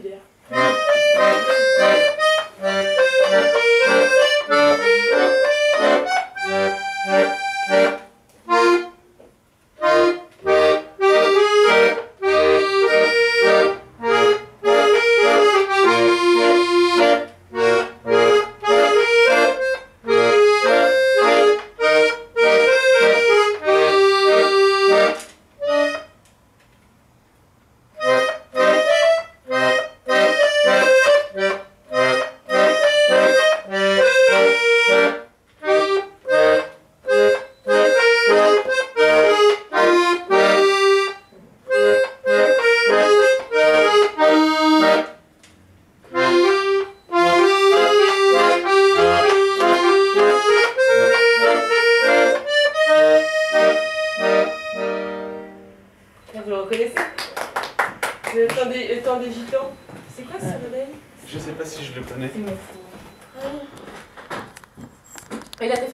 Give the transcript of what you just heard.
populaire. Vous le reconnaissez? Le temps, des, le temps des gitans. C'est quoi ce modèle? Je sais pas si je le connais. Il m'en fout. Il a fait